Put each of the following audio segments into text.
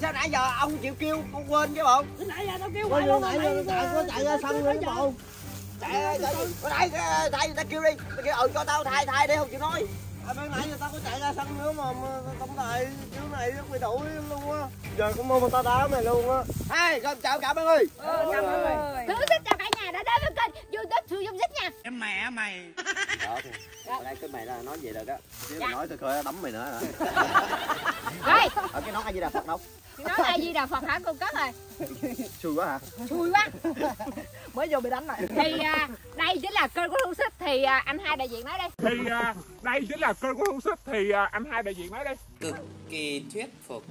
Sao nãy giờ ông chịu kêu con quên chứ bộ nãy giờ tao kêu như luôn nãy giờ chạy có chạy ra sân nữa chứ bộ. chạy ơi chạy đi thay thay người ta kêu đi ta kêu ừ cho tao thay thay đi không chịu nói À, bên nãy giờ tao có chạy ra sân nữa mà, mà tổng tài kiểu này nó bị đuổi luôn á. Giờ cũng mong người ta đá mày luôn á. hai rồi chào cả mọi người Thứ xin chào cả nhà đã đến với kênh youtube Thư Dung Dích nha. Em mẹ mày. Đó thì ở đây cái mày là nói vậy được á chứ mày nói tôi khơi đấm mày nữa hả? Rồi, ở cái nón ai gì đà phật đâu? Nói là gì Đà Phật hả? Con cất rồi. Xui quá hả? Xui quá. Mới vô bị đánh lại Thì à, đây chính là kênh của Thu Xích. Thì à, anh hai đại diện nói đây thì à, đây chính là kênh của Hương Xích. Thì à, anh hai đại diện nói đây cực kỳ thuyết phục.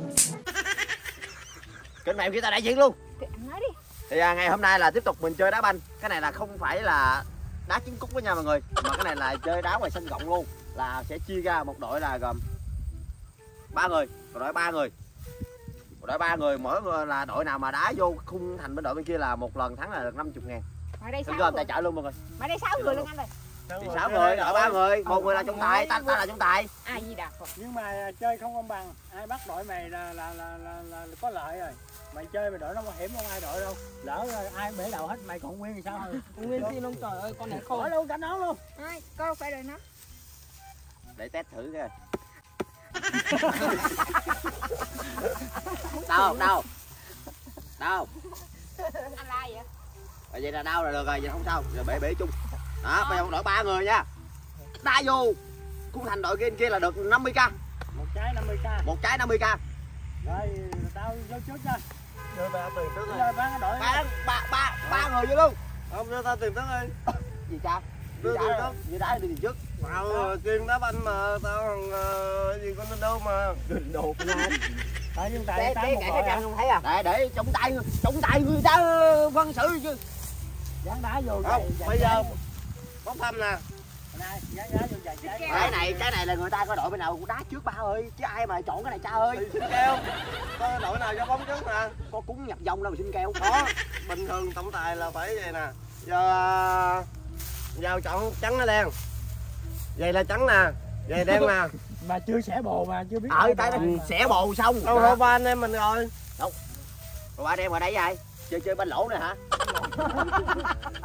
Kênh mày kia ta đại diện luôn. Thì anh nói đi thì à, ngày hôm nay là tiếp tục mình chơi đá banh. Cái này là không phải là đá chính cúc với nhau mọi người mà cái này là chơi đá ngoài sân rộng luôn. Là sẽ chia ra một đội là gồm ba người một đội ba người. Một đội ba người mỗi người là đội nào mà đá vô khung thành bên đội bên kia là một lần thắng là được 50 ngàn. Mà đây Tôi 6 gom người. tài trợ luôn mọi người. Mà đây 6 người luôn anh ơi. Thì sáu người đội. ba người một người là trọng tài ta, ta là trọng tài. À gì Phật nhưng mà chơi không công bằng ai bắt đội mày là là là là, là, là có lợi rồi mày chơi mày đội nó có hiểm không ai đội đâu? Lỡ rồi ai bể đầu hết mày còn nguyên thì sao? Nguyên xin ông trời ơi con này khô luôn cả nó luôn. Ai, Có phải rồi nó để test thử coi. Đau không? Đau đau Anh la vậy? Rồi vậy là đau rồi được rồi vậy không sao. Rồi bể bể chung. Đó bây giờ đội ba người nha. Đá vô. Khung thành đội kia kia là được 50 k. Một trái 50 k. Một trái 50 k. Rồi tao vô trước cho Tao rồi. đội ba ba ba ba người vô luôn. Không đưa tao tiền trước đi. gì cha? Đưa đá? trước. gì đá đi trước. Tao ờ, chuyên đá? banh mà tao ờ, gì con đâu mà. đồ tại nhưng tại để tám để một cái à. không thấy à? Để để trọng tài trọng tài người ta phân xử chứ. Dán đá vô Không, vậy- bây vậy giờ bóng thăm nè. Cái này cái này là người ta có đội bên nào cũng đá trước ba ơi chứ ai mà chọn cái này cha ơi Thì xin keo. Có đội nào cho bóng trước nè. có cúng nhập dông đâu mà xin keo Đó, bình thường tổng tài là phải vậy nè. Giờ giờ chọn trắng hay đen. Vậy là trắng nè. Vậy đen nè. mà chưa xẻ bồ mà chưa biết ờ nó mà. xẻ bồ xong Đâu hả ba anh em mình rồi. rồi ba đem vào đây vậy chơi chơi banh lỗ này hả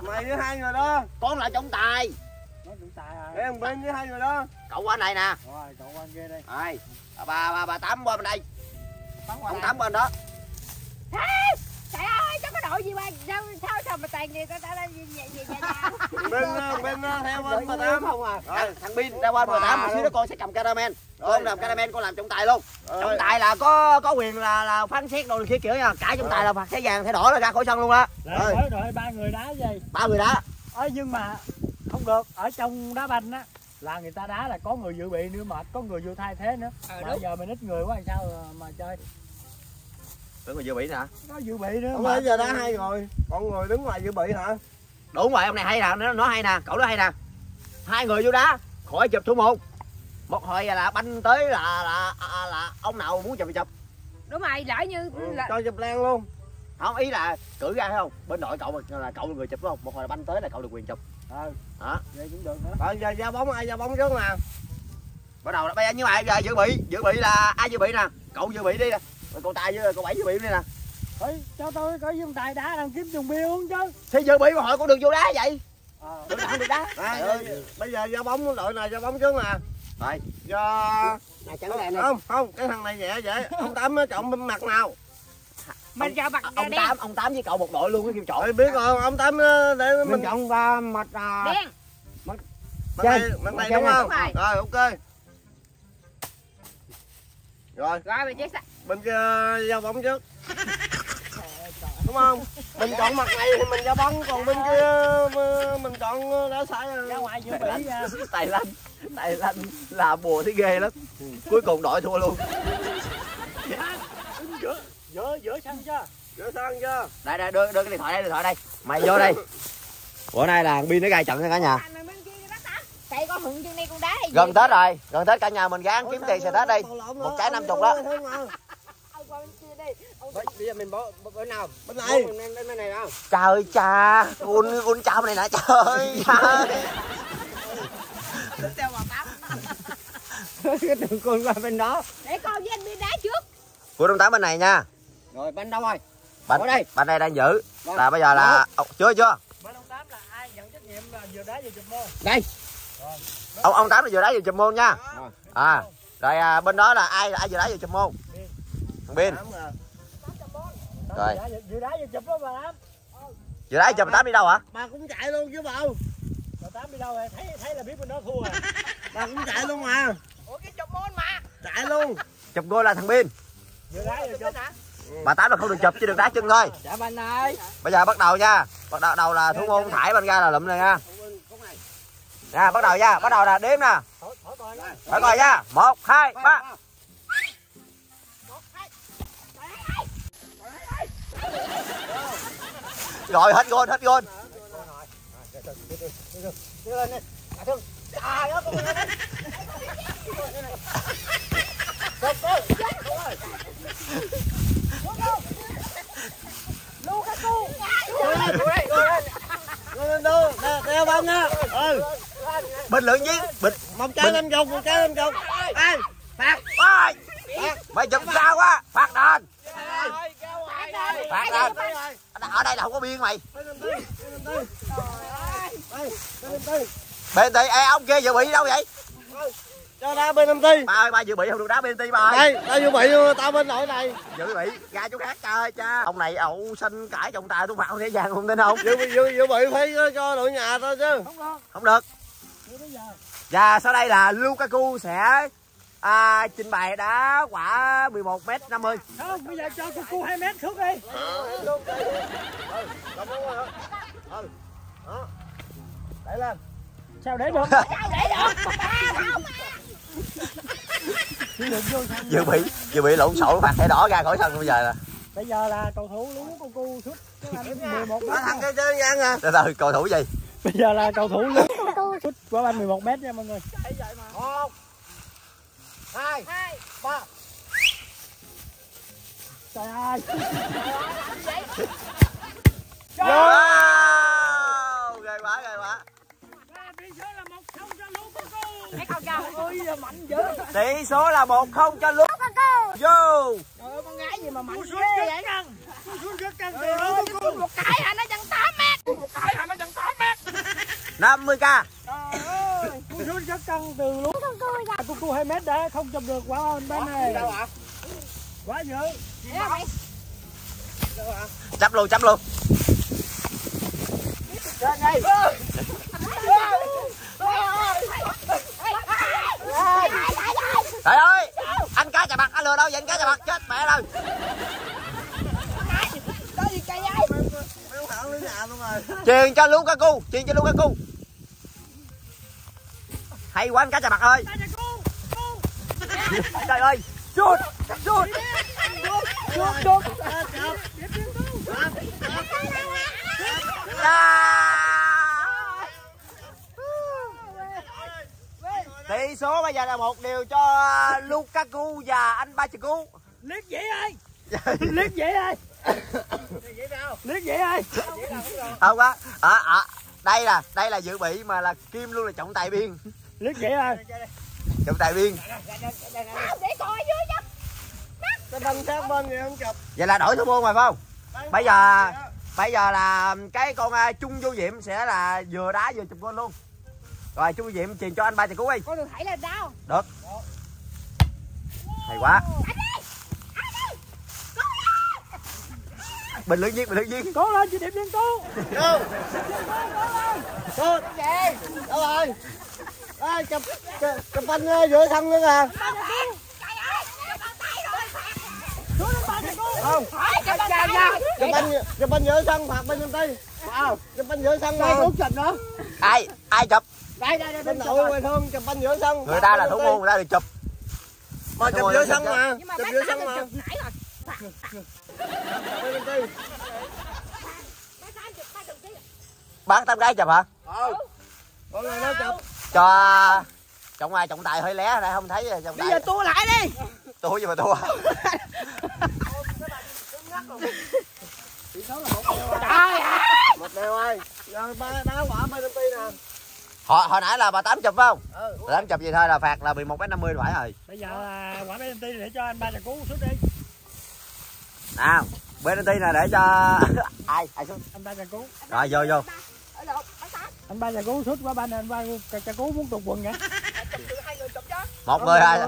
Mày với hai người đó. con là trọng tài Em bên với hai người đó. cậu qua này nè. Rồi cậu anh kia đây. Rồi bà bà bà, bà tám qua bên đây. Bắn qua ông tám bên đó. Trời ơi, cháu có đội gì mà sao sao sao mà toàn người ta ta gì gì gì vậy nhau Bên bên theo bên bà tám. không à. Rồi. thằng pin ra qua mười tám một xíu đó con sẽ cầm caramel. Con làm caramel con làm trọng tài luôn. Trọng tài là có có quyền là là phán xét đồ kia kiểu nha. Cả trọng tài là phạt thẻ vàng thẻ đỏ là ra khỏi sân luôn á. Rồi. Đội ba người đá gì? Ba người đá. Ơi nhưng mà được ở trong đá banh á là người ta đá là có người dự bị nữa mệt có người vô thay thế nữa. Ờ, mà đúng. giờ mình ít người quá làm sao mà chơi. Tưởng người dự bị nè có dự bị nữa Không giờ đá hai người. Còn người đứng ngoài dự bị hả? đúng rồi ông này hay nè nó, nó hay nè cậu nó hay nè. Hai người vô đá khỏi chụp thủ một một hồi là banh tới là là là, là ông nào muốn chụp thì chụp. Đúng rồi, lỡ như Ừ, là, cho chụp len luôn. không ý là cử ra thấy không? Bên đội cậu mà là cậu là người chụp đúng không? Một hồi là banh tới là cậu được quyền chụp ờ đó vậy cũng được nữa Rồi giờ ra bóng ai ra bóng trước nè. bắt đầu bây giờ như vậy giờ dự bị dự bị là ai dự bị nè? Cậu dự bị đi nè. Rồi cậu tài với cậu bảy dự bị đi nè. Ê, cho tôi có dung tài đá đang kiếm dùng bia uống chứ. Thì dự bị mà hỏi con đường vô đá vậy? Ờ được đá không được đá À, ơi. bây giờ ra bóng đội này ra bóng trước nè. rồi Giờ này này. Không không cái thằng này nhẹ vậy. Ông tám nó chọn bên mặt nào mình cho mặt ông đen tám ông tám với cậu một đội luôn cái kêu chọn Rồi biết rồi ông tám ờ, để mình chọn ba mặt à, đen. mặt này mặt này đúng không? Đúng rồi. rồi ok. Rồi. Rồi mình sao bên kia ra bóng trước. Đúng không? Mình chọn mặt này thì mình ra bóng còn bên kia ờ, mình chọn đá sai ra ngoài dự bị nha tài lanh. Tài lanh. Là bùa thấy ghê lắm. Cuối cùng đội thua luôn giữa giữa sân chưa Rửa sân chưa đây đây đưa đưa cái điện thoại đây điện thoại đây. Mày vô đây. Bữa nay là pin nó gai trận nha cả nhà. Gần tết rồi gần tết cả nhà mình gán kiếm tiền xài tết đi. một trái năm chục đó. ông qua bên kia đi. Ông bây giờ mình bỏ bên nào? Bên này. bên bên này nào? Trời cha con con chào này nè trời tám cái đường con qua bên đó. Để con với anh đi đá trước. Của đông tám bên này nha rồi banh đâu rồi? Bánh ở đây. bánh này đang giữ. Rồi. là bây giờ là Ồ, chưa chưa? Bên ông tám là ai? Nhận trách nhiệm là vừa đá vừa chụp môn. Đây. Ông ông tám là vừa đá vừa chùm môn nha. Rồi. à rồi à, bên đó là ai ai vừa đá vừa chùm môn? Thằng là- Rồi. Vừa đá vừa- chụp đó bà tám. Vừa đá chùm tám đi đâu hả? Bà cũng chạy luôn chứ bộ. Bà tám đi đâu rồi? Thấy thấy là biết bên đó thua rồi. Bà cũng chạy luôn mà. Ủa cái chụp môn mà. Chạy luôn. Chụp gol là thằng biên vừa đá vừa chụp bà tám là không được chụp chỉ được đá chân thôi. Dạ bạn ơi bây giờ bắt đầu nha. Bắt đầu đầu là thủ môn thải bên ra là lụm này nha. Nha bắt đầu nha. Bắt đầu là đếm nè. Phải coi nha. Một hai ba. Rồi hết gôn hết gôn Lên đâu đeo, banh nha ừ bình luận với bình một trái lên cục một trái lên cục ai phạt. Ôi! mày chụp sao quá. Phạt đền. Phạt đền. Ở đây là không có biên mày. Bên đây ê ông kia dự bị đâu vậy cho đá bên tư ba ơi ba dự bị không được đá bên tí ba ơi. Đây tao vừa bị tao bên nội này. Dự bị ra chỗ khác chơi cha. Ông này ậu sinh cãi trọng tài tôi phạt không thể dàng không tin không? Vừa bị vừa, vừa bị phải cho đội nhà thôi chứ. Không được. Bây giờ. Và sau đây là Lukaku sẽ à, trình bày đá quả 11 m 50 không bây giờ cho cu hai mét xuống đi. Đẩy lên. Sao để được dự bị dự bị lộn xộn phạt thẻ đỏ ra khỏi sân bây giờ nè. Bây giờ là cầu thủ lún cô cu anh 11 Ba thằng kia chơi gian à từ từ cầu thủ gì? Bây giờ là cầu thủ lún sút quả banh 11 mét nha mọi người. Một hai ba. Trời ơi tỷ số là một không cho lúc vô. Trời ơi con gái gì mà mạnh rất vậy? sút rất căng từ Trời ơi, một cái hả? Nó chân 8 mét. Một cái hả? Nó chân 8 mét. 50 k. Trời ơi sút rất căng từ lún cô cu hai mét đã không chụp được. Quả banh này. đâu hả quá dữ. Chấp luôn chấp luôn trời ơi anh cá chà mặt anh lừa đâu vậy anh cá chà mặt chết mẹ rồi thằng lên nhà luôn rồi truyền cho truyền cho Lukaku hay quá anh cá chà mặt ơi trời ơi sút sút sút sút tỷ số bây giờ là một điều cho Lukaku và anh Bachaku liếc dễ ơi liếc dễ ơi liếc dễ ơi không quá à, à, đây là đây là dự bị mà là kim luôn là trọng tài biên liếc dễ ơi trọng tài biên để coi dưới chứ cái banh sát bên thì không chụp. Vậy là đổi thủ môn rồi phải không? Bây giờ bây giờ là cái con uh, trung vô diệm sẽ là vừa đá vừa chụp gôn luôn rồi vô diệm truyền cho anh ba chục cú đi. Con đừng thảy lên đâu được. Hay quá. Bình luận viên bình luận viên cố lên chị điểm liên tú Vô Tốt Đâu rồi Đây chụp chụp, chụp banh ờ, giữa sân nữa nè Không. Chụp banh chụp banh giữa sân phạt bên công ty. Wow. Chụp banh giữa sân mà ai ai chụp đây đây đây Bên bên nội quay thương chụp banh giữa sân. Người ta là thủ môn người ta được chụp. Mà chụp giữa sân mà. Chụp giữa sân mà. Bên bán tám cái chụp hả? Ừ. Con này nó chụp. Cho trọng ai trọng tài hơi lé đây không thấy trọng bây tài. giờ tua lại đi. Tôi gì mà thua trời ơi. Một đều ơi Rồi ba đá quả bên công ty nè hồi hồi nãy là bà tám chụp phải không? Ừ bà tám chụp gì thôi là phạt là 11 m 50 phải rồi bây giờ là quả bên ty để cho anh ba chà cú sút đi. Nào bên ti nè để cho ai ai xuống? Anh ba trà cú rồi vô vô. Ở lộn ở sát. Anh ba trà cú suốt quá ba anh ba trà, trà cú muốn tụt quần vậy. Chụp được hai người chụp cho một người hai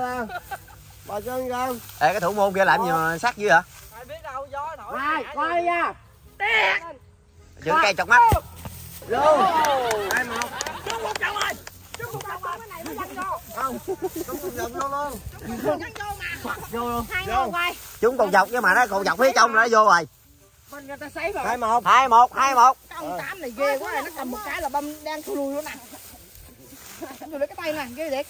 bà chân không Ê, cái thủ môn kia làm gì mà sắc dữ hả? Ai biết đâu gió nổi. Hai coi nha. Dựng cây chọc mắt. Vô. Hai một một chồng ơi chú một chồng cái này nó văng vô không vô luôn vô luôn chúng còn dọc nhưng mà nó còn dọc phía trong nó vô rồi người ta sấy rồi hai một hai một hai một ông tám này ghê quá nó cầm một cái là bông đang thu lui luôn nè tôi lấy cái tay nè ghê thiệt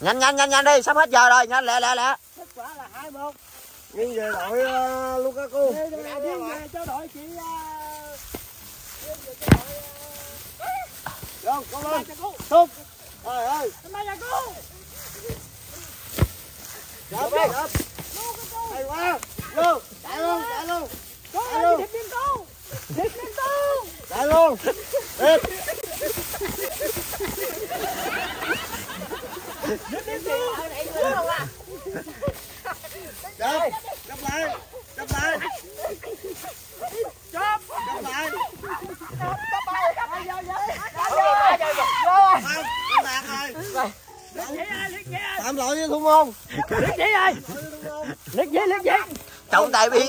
nhanh nhanh nhanh nhanh đi sắp hết giờ rồi nhanh lẹ lẹ lẹ kết quả là hai một nghiêng về đội uh, Lukaku đi về cho đội chị vô con lên trời ơi ba trà cú chụp đi hay quá. Chạy luôn chạy luôn Chạy luôn. điệp liên cú điệp liên cú chạy luôn chụp chụp lại chụp lại chớp chụp lại không con đạt rồi liệt vậy ai liệt vậy ai môn liệt vậy? Ai liệt vậy liệt vậy trọng tài biên.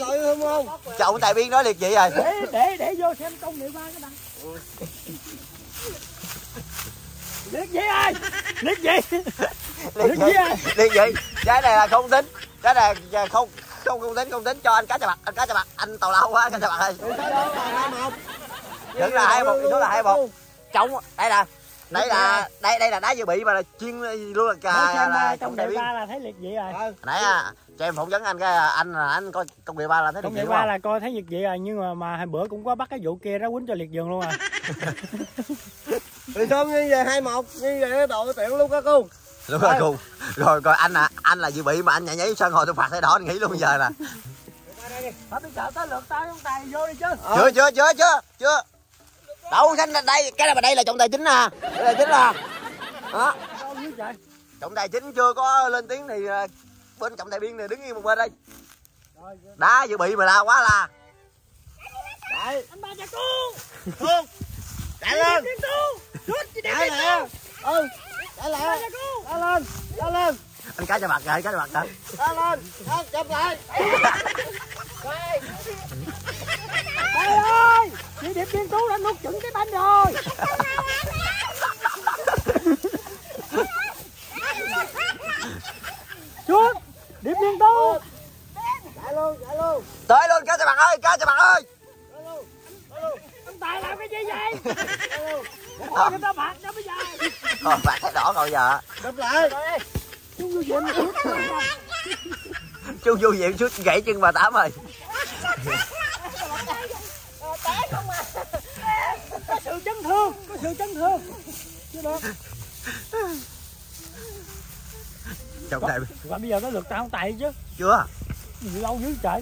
trọng tài biên nói liệt vậy? Rồi để để để vô xem công nghệ ba cái bạn liệt vậy? Ai liệt vậy liệt ai? liệt vậy cái này là không tính. Cái này là không không không tính không tính. Cho anh cá chà mặt anh cá chà mặt anh tàu lao quá cá chà mặt ơi. Là hai một vẫn là hai một số là hai một trọng đây là đây là đây đây là đá dự bị mà là chuyên luôn là, xem là công nghệ ba là thấy liệt vậy rồi. Nãy à cho em phỏng vấn anh cái anh là anh coi công nghệ ba là thấy công nghệ ba là coi thấy liệt vậy rồi nhưng mà mà hai bữa cũng có bắt cái vụ kia đó quýnh cho liệt giường luôn à. Thì xong nghiêng về hai một nghiêng về đội tuyển Lukaku. Đúng rồi cùng rồi coi anh à anh là dự bị mà anh nhảy nhảy sân hồi tôi phạt thay đỏ anh nghĩ luôn giờ nè. Giờ tới lượt tao trong tài vô đi chứ. Chưa chưa chưa chưa chưa đâu xanh đây cái này mà đây là trọng tài chính nè đây là chính nè đó trọng tài chính chưa có lên tiếng thì ờ, bên trọng tài biên này đứng yên một bên đây. Rồi đá dự bị mà la quá la. Chạy anh ba cha cu xuống chạy lên. chạy cú ừ chạy cu chạy lên chạy lên. Anh cá cho mặt rồi cá cho mặt rồi chạy lên. Chụp lại chị điệp liên cú đã nuốt chuẩn cái banh rồi. Xuống điệp liên cú chạy luôn chạy luôn tới luôn cá cho mặt ơi cá cho mặt ơi. Anh tài làm cái gì vậy? Ôi, người ta phạt cho bây giờ Thôi, phạt thay đỏ rồi giờ. Chụp lại. Diện chú vô viện suốt gãy chân bà tám rồi có sự chấn sự chấn thương chưa được. Trọng tài và bây giờ tới lượt tao không tài chứ. Chưa? Gì lâu dữ trời.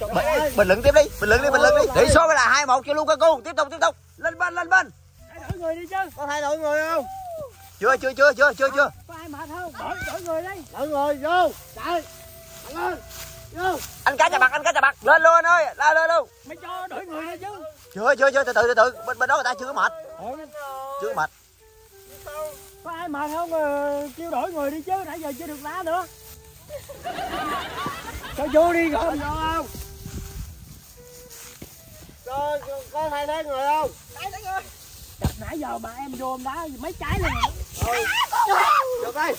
Bình, bình luận tiếp đi bình luận đi bình luận đi. Tỷ số là hai một cho Lukaku tiếp tục tiếp tục. Lên bên lên bên. Hãy đổi người đi chứ. Có thay đổi người không? Chưa chưa chưa chưa chưa chưa. Có ai mệt không? Đổi đổi người đi. Đổi người vô. Chạy. Lên. Vô. Anh cá cho mặt anh cá cho mặt lên luôn anh ơi lên lên luôn mày cho đổi người đi chứ chưa chưa chưa từ từ từ từ. Bên bên đó người ta chưa có mệt. Ừ. chưa có mệt. Có ai mệt không? Ờ, kêu đổi người đi chứ nãy giờ chưa được đá nữa. Cho vô đi rồi vô không? Có, có, có thay thế người không? Chặt nãy giờ bà em vô đá mấy trái luôn rồi vô đây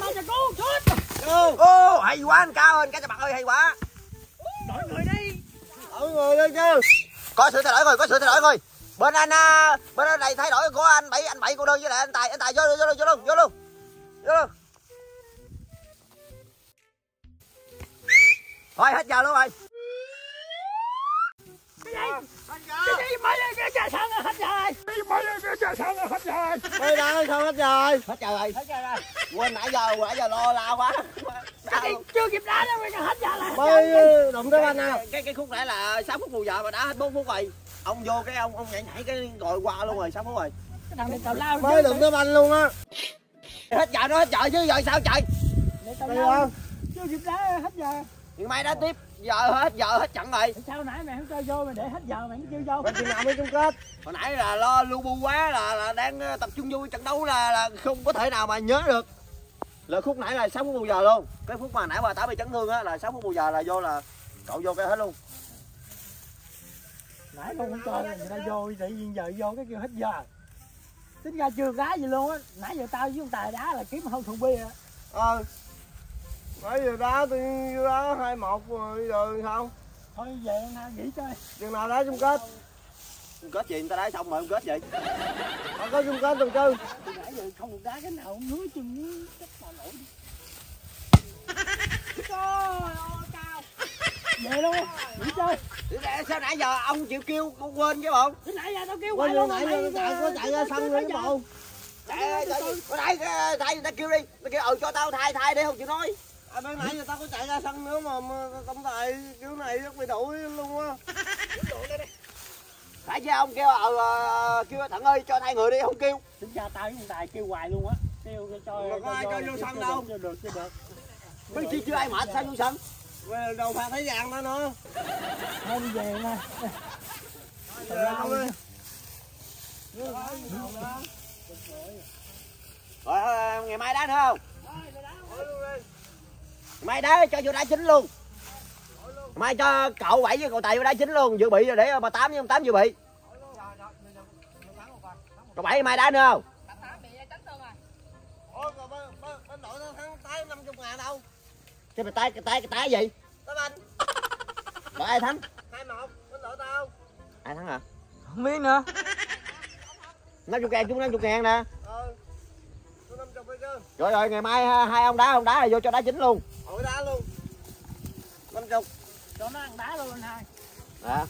ba cho cứu chút vô ô hay quá anh cao ơi anh cá cho mặt ơi hay quá. Đổi người đổi người chứ. Có sự thay đổi rồi, có sự thay đổi rồi. Bên anh à, bên anh này thay đổi có anh bảy anh bảy cô đơn với lại anh tài. Anh tài vô vô luôn vô luôn vô luôn. Vô luôn. Thôi, hết giờ luôn rồi đi đâu không hết rồi hết trời rồi quên nãy giờ nãy giờ lo la quá cái chưa kịp đá đâu bây giờ hết giờ rồi mới đụng tới anh nào cái cái khúc nãy là 6 phút bù giờ mà đã hết 4 phút rồi ông vô cái ông ông nhảy nhảy cái gọi qua luôn rồi 6 phút rồi cái thằng này tào lao mới đụng tới anh luôn á hết giờ nó hết giờ chứ giờ sao trời để tao Đi không? chưa kịp đá hết giờ thì mai đá tiếp giờ hết giờ hết trận rồi sao nãy mày không cho vô mày để hết giờ mày không chưa vô Bên chừng nào mới chung kết? hồi nãy là lo lu bu quá là, là đang ờ, tập trung vô trận đấu là, là không có thể nào mà nhớ được là khúc nãy là 6 phút bù giờ luôn cái phút mà nãy bà tám bị chấn thương á là 6 phút bù giờ là vô là cậu vô cái hết luôn nãy con không cho người ta vô tự nhiên giờ vô cái kêu hết giờ tính ra chưa đá gì luôn á nãy giờ tao với ông tài đá là kiếm không thùng bia à. Ờ. Nãy giờ đá nhiên đá 2-1 rồi giờ sao? thôi về na nghỉ chơi Chừng nào đá chung kết? Không kết gì người ta đá xong rồi không kết gì Không có chung kết tuần tư. nãy giờ không được đá cái nào cũng ngứa chân chắc mà nổi đi. trời ơi cao về luôn nghỉ chơi sao nãy giờ ông chịu kêu con quên chứ bộ cái nãy giờ tao kêu Quên luôn nãy giờ chạy có chạy ra sân rồi bộ. Trời ơi, trời ơi, ở đây cái- thay người ta kêu đi Người kêu ừ cho tao thay thay đi không chịu nói À, bên nãy giờ tao có chạy ra sân nữa mà, mà tổng tài kiểu này chắc bị đuổi luôn á. phải chứ ông kêu ờ ờ, kêu thằng ơi cho thay người đi không kêu tính ra tao với ông tài kêu hoài luôn á kêu cho Mà có ai cho vô sân đâu. chưa được chưa được mấy chi chưa ai mệt sao vô sân Về đầu phạt thấy vàng đó nữa. thôi đi về nè Về không đi. rồi ờ, ngày mai đá nữa không ngày mai đá cho vô đá chính luôn mai cho cậu bảy với cậu tài vô đá chính luôn dự bị rồi để bà tám với ông tám dự bị cậu bảy mai đá nữa không Ôi, mà bên, bên, bên đội nó thắng tới 50 ngàn đâu. cái tay cái tay cái tay gì Tới bên. đội ai thắng 2-1, bên đội tao. ai thắng à không biết nữa năm chục ngàn chung năm chục ngàn nè. Tôi 50 phải chứ. rồi rồi ngày mai ha- hai ông đá ông đá là vô cho đá chính luôn Hội đá luôn. 50. cho nó ăn đá luôn anh hai à.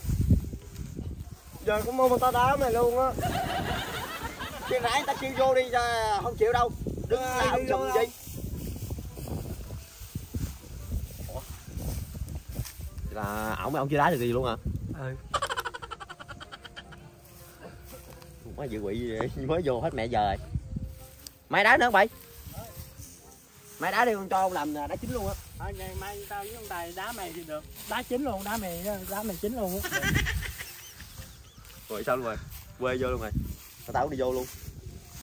Giờ cũng mua một tao đá mày luôn á. khi nãy ta kêu vô đi ờ, không chịu đâu đứng vô sừng đâu? gì Ủa? là ổng ông chưa đá được gì luôn hả ừ mới dự bị mới vô hết mẹ giờ rồi mai đá nữa không bảy mai đá đi con cho ông làm đá chính luôn á. Thôi ngày mai tao với ông tài đá mày thì được. Đá chính luôn đá mày đá mày chính luôn á. Rồi sao luôn rồi quê vô luôn rồi tao tao đi vô luôn